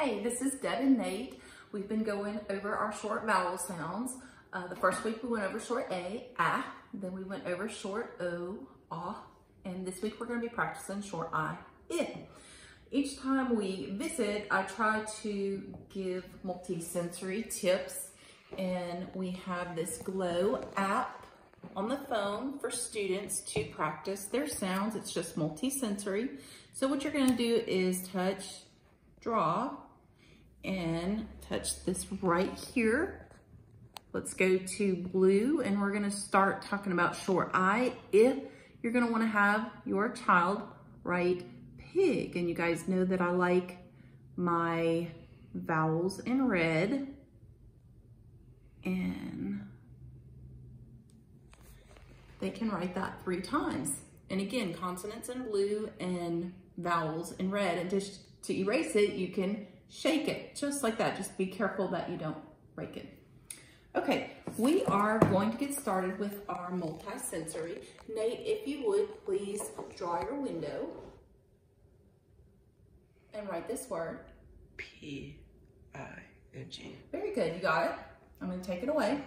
Hey, this is Deb and Nate. We've been going over our short vowel sounds. Uh, the first week we went over short A, ah, then we went over short O, ah, and this week we're gonna be practicing short I, I. Each time we visit, I try to give multi-sensory tips and we have this Glow app on the phone for students to practice their sounds. It's just multi-sensory. So what you're gonna do is touch draw and touch this right here. Let's go to blue and we're gonna start talking about short I. If you're gonna wanna have your child write pig. And you guys know that I like my vowels in red. And they can write that three times. And again, consonants in blue and vowels in red. And just to erase it, you can shake it just like that. Just be careful that you don't break it. Okay, we are going to get started with our multisensory. Nate, if you would, please draw your window and write this word. P-I-N-G. Very good, you got it. I'm gonna take it away.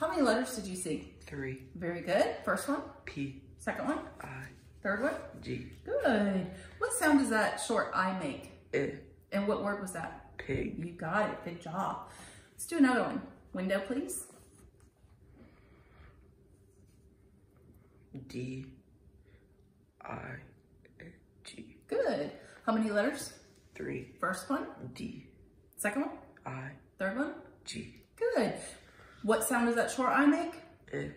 How many letters did you see? Three. Very good. First one, P. second one, I. third one. G. Good. What sound does that short I make? I. And what word was that? Pig. You got it, good job. Let's do another one. Window, please. D I G. Good. How many letters? Three. First one, D. second one, I. third one. G. Good. What sound does that short I make? I.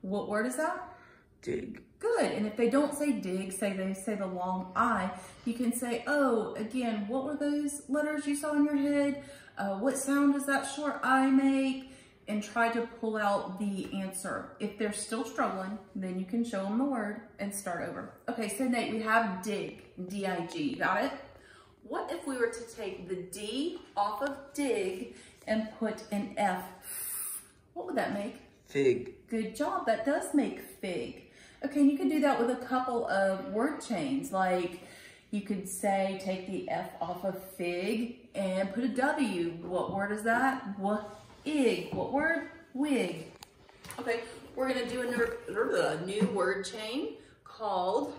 What word is that? Dig. Good. And if they don't say dig, say they say the long I, you can say, oh, again, what were those letters you saw in your head? Uh, what sound does that short I make? And try to pull out the answer. If they're still struggling, then you can show them the word and start over. Okay, so Nate, we have dig, D-I-G, got it? What if we were to take the D off of dig and put an F? What would that make? Fig. Good job, that does make fig. Okay, and you can do that with a couple of word chains, like you could say, take the F off of fig and put a W. What word is that? What ig. What word? Wig. Okay, we're gonna do a new word chain called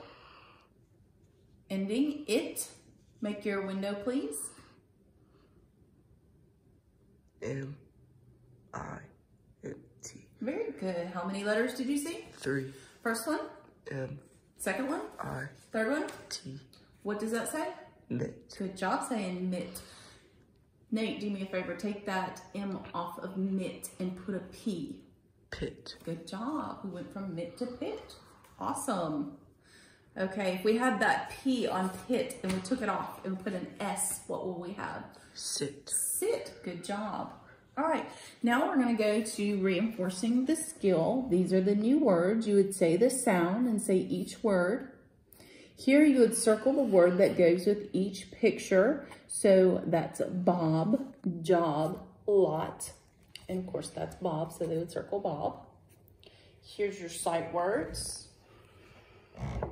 ending it. Make your window, please. M. I. N. T. Very good. How many letters did you see? Three. First one, M. second one, I. third one. T. What does that say? Mit. Good job saying mitt. Nate, do me a favor, take that M off of mitt and put a P. Pit. Good job. We went from mitt to pit. Awesome. Okay, if we had that P on pit and we took it off and put an S, what will we have? Sit. Sit. Good job. All right, now we're gonna go to reinforcing the skill. These are the new words. You would say the sound and say each word. Here you would circle the word that goes with each picture. So that's Bob, job, lot. And of course that's Bob, so they would circle Bob. Here's your sight words,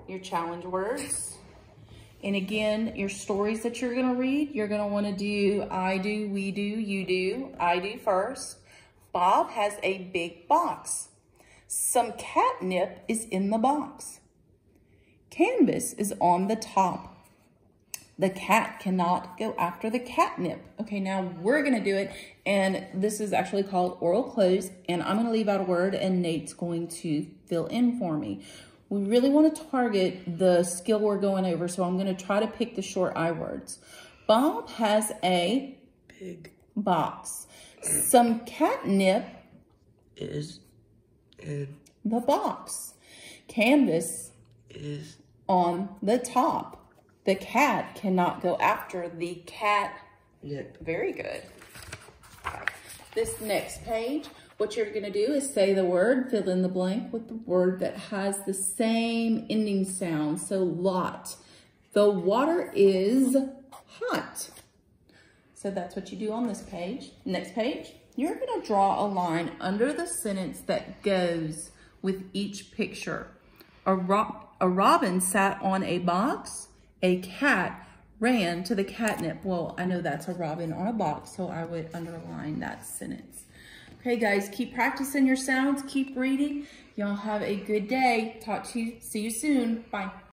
your challenge words. And again, your stories that you're gonna read, you're gonna wanna do I do, we do, you do, I do first. Bob has a big box. Some catnip is in the box. Canvas is on the top. The cat cannot go after the catnip. Okay, now we're gonna do it, and this is actually called oral cloze, and I'm gonna leave out a word, and Nate's going to fill in for me. We really wanna target the skill we're going over, so I'm gonna try to pick the short I words. Bob has a Big. box. Some catnip Is. In. the box. Canvas Is. on the top. The cat cannot go after the cat. Nip. Very good. This next page, what you're gonna do is say the word, fill in the blank with the word that has the same ending sound. So lot. The water is hot. So that's what you do on this page. Next page, you're gonna draw a line under the sentence that goes with each picture. A, ro a robin sat on a box. A cat ran to the catnip. Well, I know that's a robin on a box, so I would underline that sentence. Okay, guys, keep practicing your sounds, keep reading. Y'all have a good day. Talk to you, see you soon. Bye.